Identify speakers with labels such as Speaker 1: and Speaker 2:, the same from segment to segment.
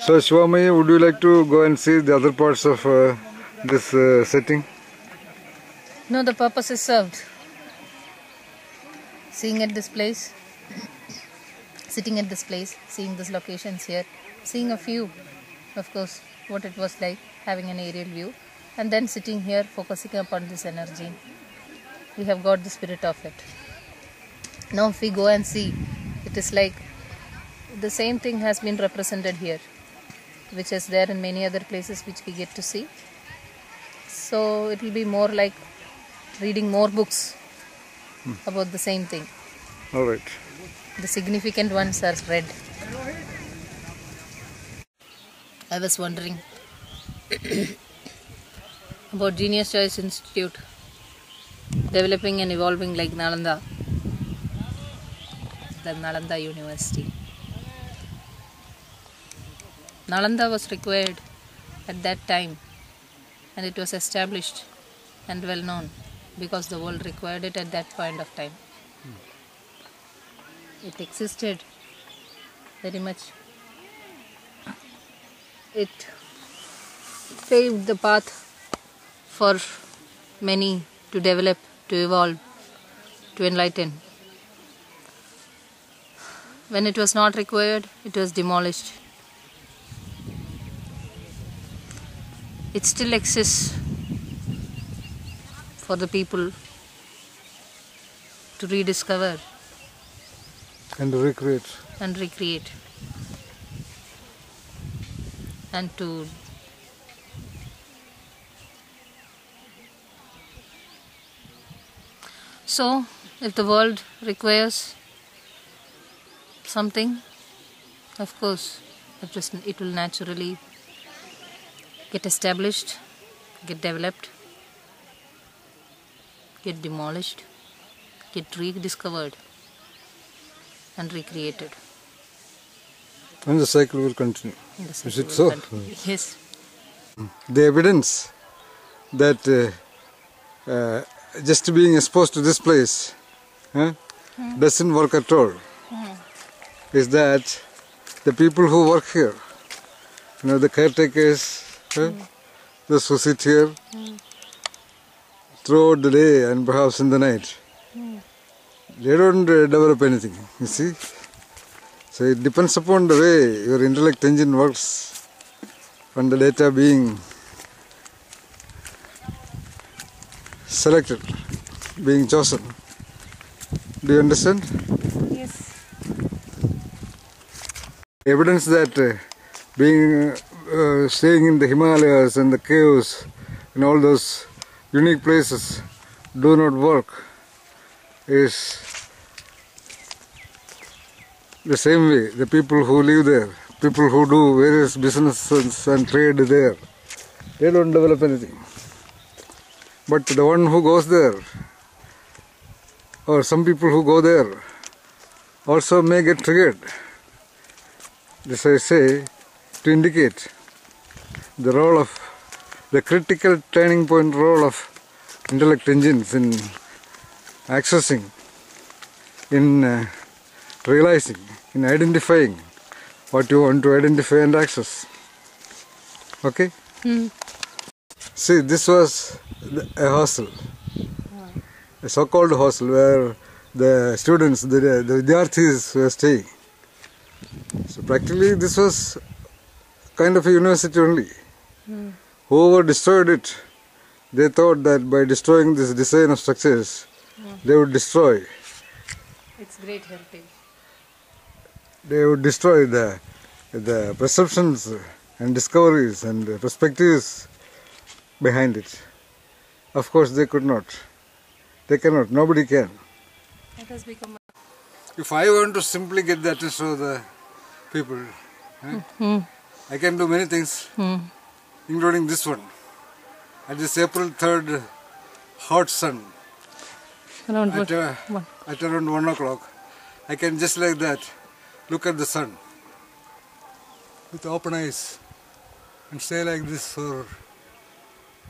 Speaker 1: So Shivamaya, would you like to go and see the other parts of uh, this uh, setting?
Speaker 2: No, the purpose is served. Seeing at this place, sitting at this place, seeing these locations here, seeing a few, of course, what it was like, having an aerial view, and then sitting here focusing upon this energy. We have got the spirit of it. Now, if we go and see, it is like the same thing has been represented here, which is there in many other places which we get to see. So, it will be more like reading more books about the same thing.
Speaker 1: All right.
Speaker 2: The significant ones are read. I was wondering about Genius Choice Institute developing and evolving like Nalanda, the Nalanda University. Nalanda was required at that time and it was established and well known because the world required it at that point of time. Hmm. It existed very much. It paved the path for many to develop, to evolve, to enlighten. When it was not required, it was demolished. It still exists for the people to rediscover
Speaker 1: And recreate.
Speaker 2: and recreate and to so if the world requires something of course it, just, it will naturally get established get developed get demolished get rediscovered and recreated
Speaker 1: And the cycle will continue.
Speaker 2: in the
Speaker 1: Is it so?
Speaker 2: continue. Yes.
Speaker 1: The evidence that uh, uh, just being exposed to this place huh, doesn't work at all is that the people who work here, you know, the caretakers, huh, those who sit here throughout the day and perhaps in the night, they don't uh, develop anything, you see. So it depends upon the way your intellect engine works and the data being selected, being chosen. Do you understand?
Speaker 2: Yes.
Speaker 1: Evidence that uh, being uh, staying in the Himalayas and the caves and all those unique places do not work is the same way. The people who live there, people who do various businesses and trade there, they don't develop anything. But the one who goes there, or some people who go there, also may get triggered. This I say to indicate the role of the critical turning point role of intellect engines in accessing, in uh, realizing, in identifying what you want to identify and access. Okay?
Speaker 2: Hmm.
Speaker 1: See, this was the- a hostel, a so-called hostel where the students, the, the Vidyarthis were staying. So practically this was kind of a university only. Whoever destroyed it, they thought that by destroying this design of structures, they would destroy,
Speaker 2: It's great heritage.
Speaker 1: they would destroy the, the perceptions and discoveries and perspectives behind it. Of course they could not. They cannot, nobody can.
Speaker 2: It has become
Speaker 1: If I want to simply get the attention of the people, eh, I can do many things, including this one. At this April 3rd hot sun,
Speaker 2: around
Speaker 1: at,
Speaker 2: what?
Speaker 1: uh,
Speaker 2: One.
Speaker 1: at around 1 o'clock, I can just like that look at the sun with open eyes and stay like this for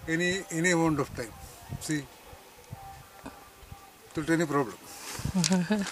Speaker 1: any, any amount of time. See? Without any problem.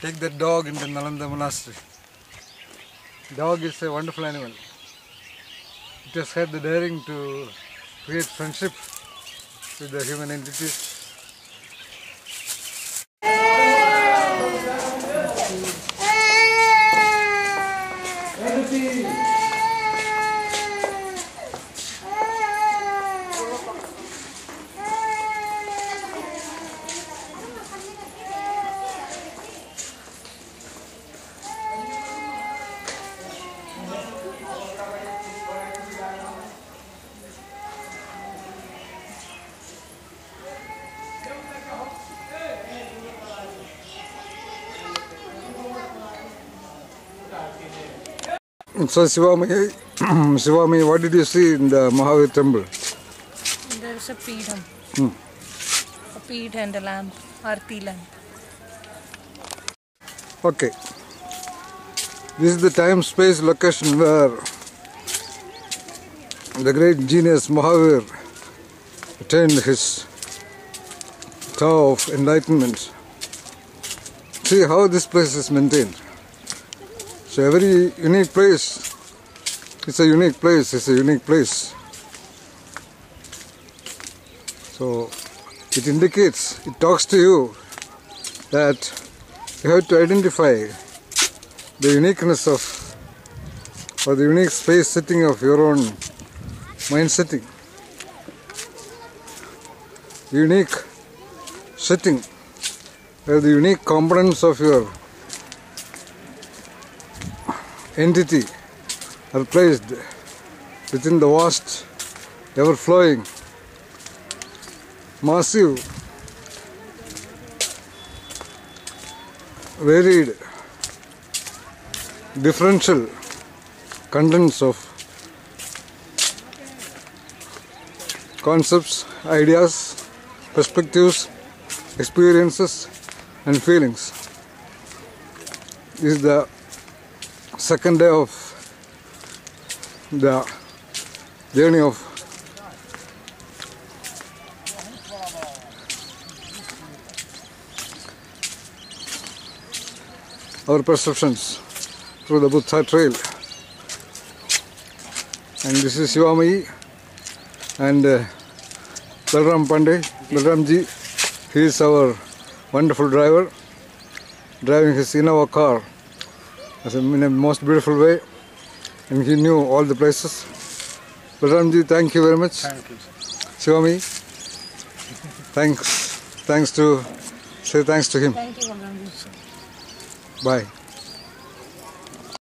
Speaker 1: take that dog into Nalanda Monastery. Dog is a wonderful animal. It has had the daring to create friendship with the human entities. So Shivami, Shivami, what did you see in the Mahavir temple?
Speaker 2: There is a peedam.
Speaker 1: Hmm.
Speaker 2: A peed and a lamp, arti lamp.
Speaker 1: Okay. This is the time space location where the great genius Mahavir attained his Tower of Enlightenment. See how this place is maintained. So every unique place, it's a unique place, it's a unique place. So it indicates, it talks to you that you have to identify the uniqueness of or the unique space setting of your own mind setting. Unique setting where the unique components of your entity are placed within the vast, ever flowing, massive, varied, differential contents of concepts, ideas, perspectives, experiences, and feelings. Is the second day of the journey of our perceptions through the Buddha trail. And this is Shivamayi and uh, Balram Pandey, Balramji. He is our wonderful driver, driving his Innova car in a most beautiful way, and he knew all the places. Balramji, thank you very much.
Speaker 3: Thank you.
Speaker 1: Shivami, thanks, thanks to say thanks to him.
Speaker 2: Thank you, Balramji.
Speaker 1: Bye.